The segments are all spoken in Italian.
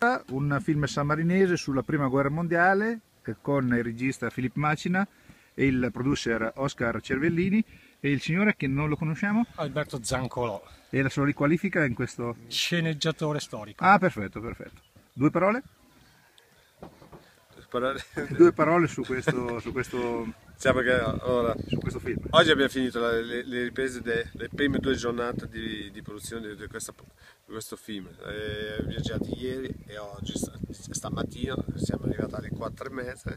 Un film sammarinese sulla prima guerra mondiale con il regista Filippo Macina e il producer Oscar Cervellini e il signore che non lo conosciamo? Alberto Zancolò. E la sua riqualifica in questo? Sceneggiatore storico. Ah, perfetto, perfetto. Due parole? Parole. Due parole su questo, su questo, diciamo che, allora, su questo film. Oggi abbiamo finito la, le, le, riprese delle prime due giornate di, di produzione di, di, questa, di questo film. Eh, abbiamo viaggiato ieri e oggi, stamattina, siamo arrivati alle quattro e mezza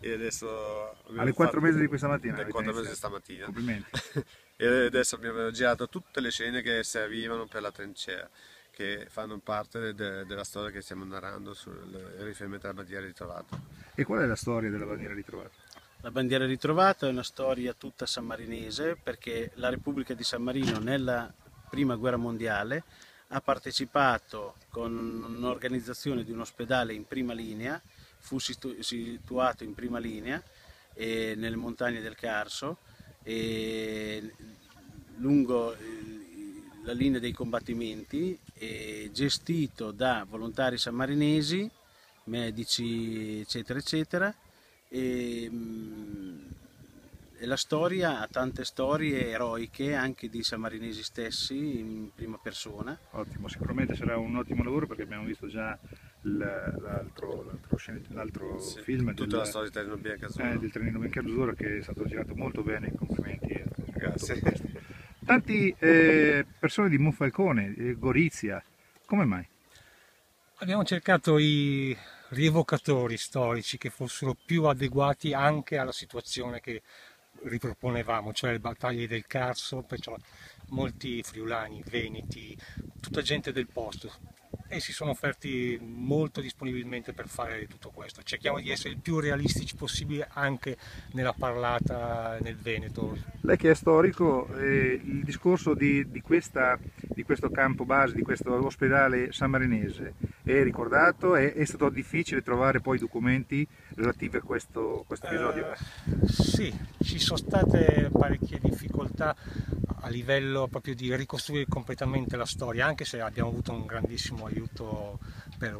e adesso... Alle quattro mesi di questa mattina? Alle quattro mesi di stamattina. Complimenti. e adesso abbiamo girato tutte le scene che servivano per la trincea che fanno parte de, della storia che stiamo narrando sul riferimento alla bandiera ritrovata. E qual è la storia della bandiera ritrovata? La bandiera ritrovata è una storia tutta sammarinese perché la Repubblica di San Marino nella prima guerra mondiale ha partecipato con un'organizzazione di un ospedale in prima linea, fu situato in prima linea eh, nelle montagne del Carso e lungo la linea dei combattimenti è gestito da volontari sammarinesi, medici eccetera eccetera e, mm, e la storia ha tante storie eroiche anche di sammarinesi stessi in prima persona. Ottimo, sicuramente sarà un ottimo lavoro perché abbiamo visto già l'altro, l'altro sì, film tutta del, la storia del Trenino Biancazzurro eh, del Trenino Biancazzurro che è stato girato molto bene, complimenti. Grazie. Tanti eh, persone di Monfalcone, eh, Gorizia, come mai? Abbiamo cercato i rievocatori storici che fossero più adeguati anche alla situazione che riproponevamo, cioè le battaglie del Carso, perciò molti friulani, veneti, tutta gente del posto, e si sono offerti molto disponibilmente per fare tutto questo. Cerchiamo di essere il più realistici possibile anche nella parlata nel Veneto. Lei che è storico, eh, il discorso di, di, questa, di, questo campo base, di questo ospedale sammarinese, è ricordato? È, è stato difficile trovare poi documenti relativi a questo, questo episodio? Uh, sì, ci sono state parecchie difficoltà a livello proprio di ricostruire completamente la storia, anche se abbiamo avuto un grandissimo aiuto per,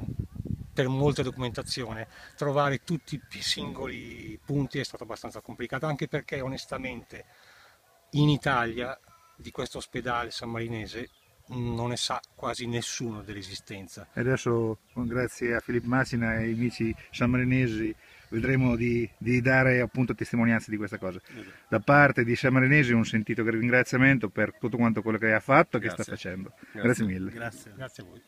per molta documentazione. Trovare tutti i singoli punti è stato abbastanza complicato, anche perché onestamente in Italia di questo ospedale sammarinese non ne sa quasi nessuno dell'esistenza. E adesso, grazie a Filippo Massina e ai amici sammarinesi, vedremo di, di, dare appunto testimonianza di questa cosa. Da parte di Sammarinesi un sentito ringraziamento per tutto quanto quello che ha fatto e che sta facendo. Grazie, Grazie mille. Grazie. Grazie a voi.